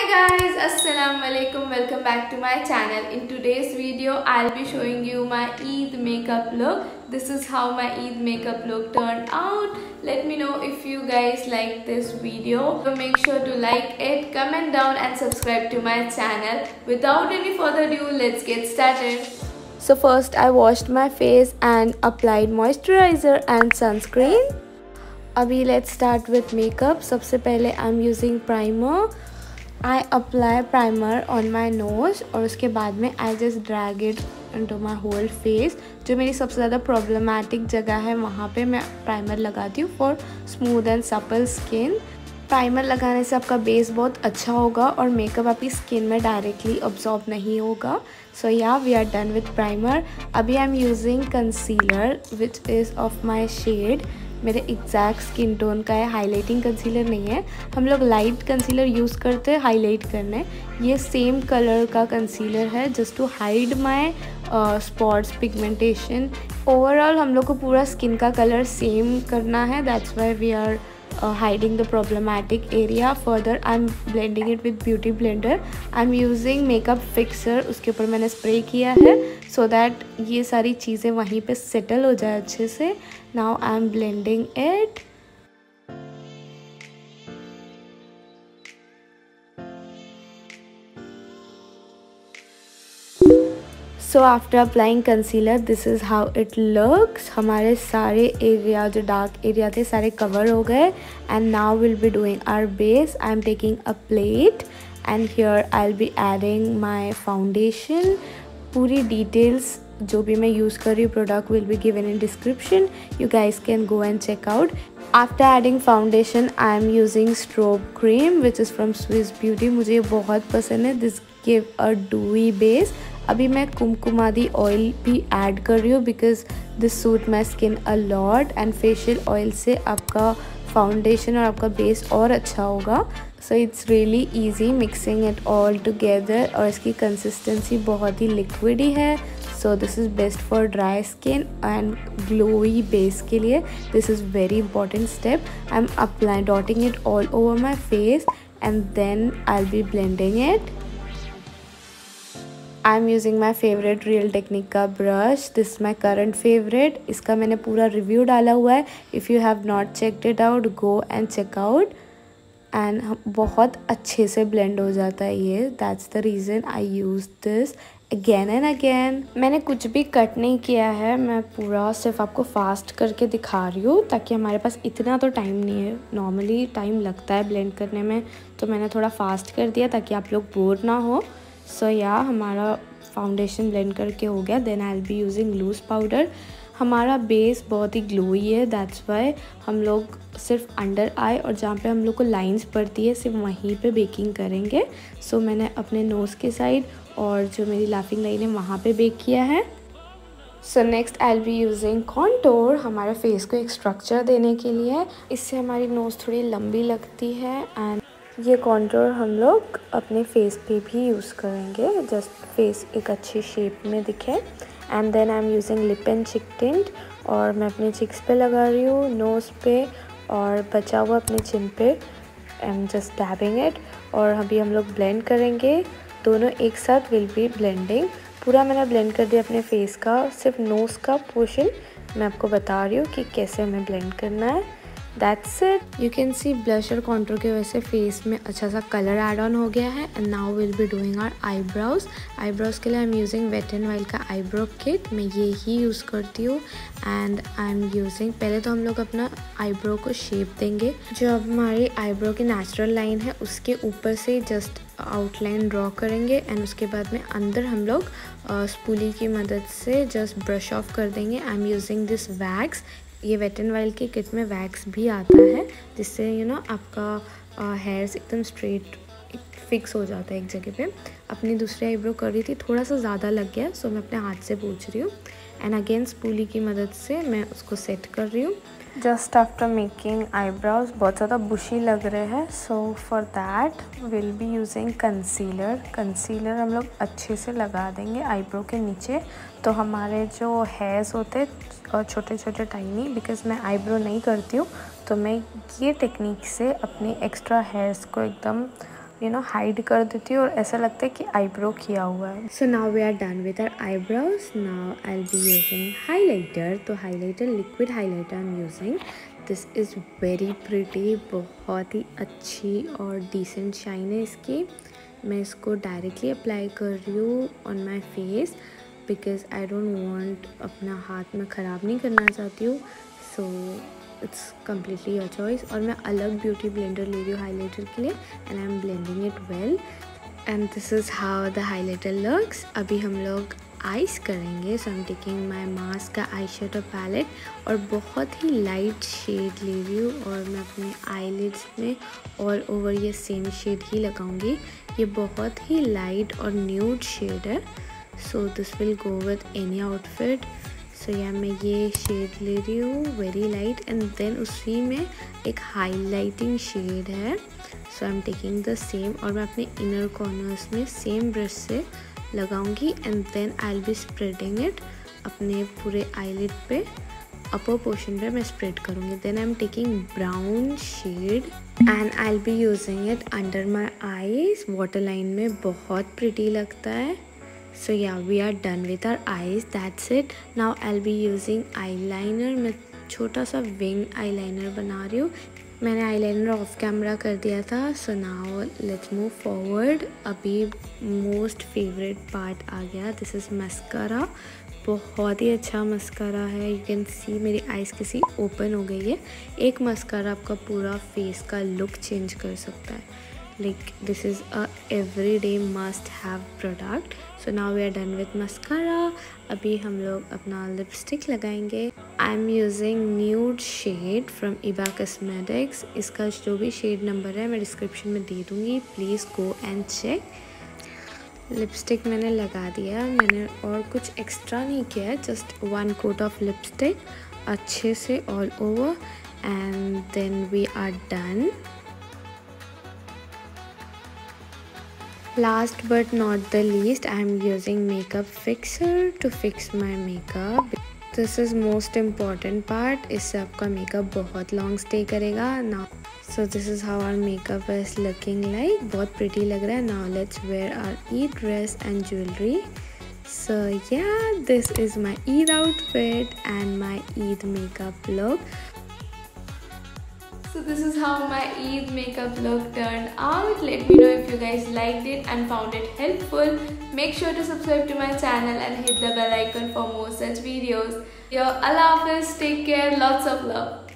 Hi guys, Assalamu alaikum. Welcome back to my channel. In today's video, I'll be showing you my Eid makeup look. This is how my Eid makeup look turned out. Let me know if you guys like this video. So make sure to like it, comment down and subscribe to my channel. Without any further ado, let's get started. So first I washed my face and applied moisturizer and sunscreen. अभी let's start with makeup सबसे पहले आई am using primer I apply primer on my nose और उसके बाद में I just drag it to my whole face जो मेरी सबसे ज़्यादा प्रॉब्लमेटिक जगह है, वहाँ पे मैं प्राइमर लगाती हूँ for smooth and supple skin primer लगाने से आपका बेस बहुत अच्छा होगा और मेकअप आपकी स्किन में डायरेक्टली ऑब्जॉर्ब नहीं होगा. So yeah we are done with primer अभी I am using concealer which is of my shade मेरे एग्जैक्ट स्किन टोन का है हाईलाइटिंग कंसीलर नहीं है। हम लोग लाइट कंसीलर यूज़ करते हैं हाईलाइट करने। ये सेम कलर का कंसीलर है just to hide my spots pigmentation overall हम लोग को पूरा स्किन का कलर सेम करना है that's why we are uh, hiding the problematic area further I'm blending it with beauty blender I'm using makeup fixer उसके ऊपर मैंने spray किया है so that ये सारी चीज़ें वहीं पे settle हो जाए अच्छे से now I'm blending it so after applying concealer this is how it looks हमारे सारे एरिया जो डार्क एरिया थे, सारे कवर हो गए. And now will be doing our base I am taking a plate and here I will be adding my foundation पूरी details जो भी मैं यूज़ कर रही हूँ product will be given in description you guys can go and check out after adding foundation I am using strobe cream which is from Swiss beauty मुझे ये बहुत पसंद है. This give a dewy base अभी मैं Kumkumadi oil भी add कर रही हूँ because this suit my skin a lot and facial oil से आपका फाउंडेशन और आपका बेस और अच्छा होगा। So it's really easy mixing it all together और इसकी कंसिस्टेंसी बहुत ही लिक्विड ही है। So this is best for dry skin and glowy base के लिए। This is very important step I am apply dotting it all over my face and then I be blending it I am using my favourite real technique का brush this my current favourite इसका मैंने पूरा review डाला हुआ है. If you have not checked it out go and check out and बहुत अच्छे से ब्लेंड हो जाता है ये. That's the reason I use this again and again मैंने कुछ भी कट नहीं किया है. मैं पूरा सिर्फ़ आपको फास्ट करके दिखा रही हूँ ताकि हमारे पास इतना तो टाइम नहीं है. नॉर्मली टाइम लगता है ब्लेंड करने में. तो मैंने थोड़ा फास्ट कर दिया ताकि आप लोग बोर ना हो. सो so, या yeah, हमारा फाउंडेशन ब्लेंड करके हो गया. Then I'll be using loose powder हमारा बेस बहुत ही ग्लोई है. दैट्स वाई हम लोग सिर्फ़ अंडर आई और जहाँ पे हम लोग को लाइंस पड़ती है सिर्फ़ वहीं पे बेकिंग करेंगे. सो so, मैंने अपने नोज़ के साइड और जो मेरी लाफिंग लाइन है वहाँ पे बेक किया है. So next I'll be using contour हमारे फेस को एक स्ट्रक्चर देने के लिए. इससे हमारी नोज़ थोड़ी लंबी लगती है एंड ये कॉन्टोर हम लोग अपने फेस पे भी यूज़ करेंगे। जस्ट फेस एक अच्छी शेप में दिखे। And then I am using lip and cheek tint और मैं अपने चिक्स पे लगा रही हूँ नोज़ पे और बचा हुआ अपने चिन पे। I am just dabbing it और अभी हम लोग ब्लेंड करेंगे। दोनों एक साथ विल बी ब्लेंडिंग पूरा मैंने ब्लेंड कर दिया अपने फेस का। सिर्फ़ नोज़ का पोर्शन मैं आपको बता रही हूँ कि कैसे हमें ब्लेंड करना है। That's it you can see blush और कॉन्ट्रोल की वजह से फेस में अच्छा सा कलर एड ऑन हो गया है and now will be doing our eyebrows eyebrows के लिए I am using wet and wild का आईब्रो किट मैं ये ही यूज़ करती हूँ एंड आई एम यूजिंग पहले तो हम लोग अपना आईब्रो को शेप देंगे। जो अब हमारी आईब्रो की नेचुरल लाइन है, उसके ऊपर से जस्ट आउटलाइन ड्रॉ करेंगे एंड उसके बाद में अंदर हम लोग स्पूली की मदद से जस्ट ब्रश ऑफ़ कर देंगे। I am using this wax ये वेट एंड वाइल्ड की किट में वैक्स भी आता है, जिससे यू नो आपका हेयर्स एकदम स्ट्रेट फिक्स हो जाता है एक जगह पे। अपनी दूसरी आईब्रो कर रही थी, थोड़ा सा ज़्यादा लग गया सो मैं अपने हाथ से पूछ रही हूँ। एंड अगेन स्पूली की मदद से मैं उसको सेट कर रही हूँ। जस्ट आफ्टर मेकिंग आईब्राउज बहुत ज़्यादा बुशी लग रहे हैं। So for that will be using concealer concealer हम लोग अच्छे से लगा देंगे आईब्रो के नीचे। तो हमारे जो हेयर्स होते और छोटे छोटे टाइनी बिकॉज़ मैं आईब्रो नहीं करती हूँ तो मैं ये टेक्निक से अपने एक्स्ट्रा हेयर्स को एकदम यू नो हाइड कर देती हूँ और ऐसा लगता है कि आईब्रो किया हुआ है। So now we are done with our eyebrows now I be using highlighter तो highlighter liquid highlighter I am using this is very pretty बहुत ही अच्छी और डिसेंट शाइन है इसकी। मैं इसको डायरेक्टली अप्लाई कर रही हूँ on my face because I don't want अपना हाथ में ख़राब नहीं करना चाहती हूँ। So it's completely your choice और मैं अलग ब्यूटी ब्लेंडर ले रही हूँ हाईलाइटर के लिए and I am blending it well and this is how the highlighter looks अभी हम लोग आइस करेंगे. So am taking my mask का आई शेडो पैलेट और बहुत ही लाइट शेड ले रही हूँ, और मैं अपने आई में ऑल ओवर ये सेम शेड ही लगाऊँगी. ये बहुत ही लाइट और न्यूड शेड है. So this will go with any outfit so yeah मैं ये शेड ले रही हूँ वेरी लाइट एंड देन उसी में एक हाईलाइटिंग शेड है। So I am taking the same और मैं अपने इनर कॉर्नर्स में सेम ब्रश से लगाऊँगी and then I be spreading it अपने पूरे आईलिड पे। अपर पोर्शन पे मैं स्प्रेड करूँगी। Then I am taking brown shade and I be using it under my eyes water line में बहुत प्रिटी लगता है। So, yeah, we are done with our eyes. That's it. Now, i'll be using eyeliner. मैं छोटा सा wing eyeliner बना रही हूँ। मैंने आईलाइनर ऑफ़ कैमरा कर दिया था। So now let's move forward अभी मोस्ट फेवरेट पार्ट आ गया। दिस इज़ मस्करा बहुत ही अच्छा मस्करा है। यू कैन सी मेरी आइज़ किसी ओपन हो गई है। एक मस्करा आपका पूरा फेस का लुक चेंज कर सकता है। Like, this is a everyday must have product. So now we are done with mascara. अभी हम लोग अपना लिपस्टिक लगाएँगे. Am using nude shade from Iba cosmetics इसका जो भी शेड नंबर है, मैं डिस्क्रिप्शन में दे दूँगी. Please go and check lipstick मैंने लगा दिया. मैंने और कुछ एक्स्ट्रा नहीं किया. है just one coat of lipstick अच्छे से all over and then we are done last but not the least i am using makeup fixer to fix my makeup this is most important part इससे आपका makeup बहुत long stay करेगा now so this is how our makeup is looking like बहुत pretty लग रहा है now let's wear our Eid dress and jewelry so yeah this is my Eid outfit and my Eid makeup look so this is how my Eid makeup look turned out. Let me know if you guys liked it and found it helpful. Make sure to subscribe to my channel and hit the bell icon for more such videos. Yo, Allah Hafiz, take care, lots of love.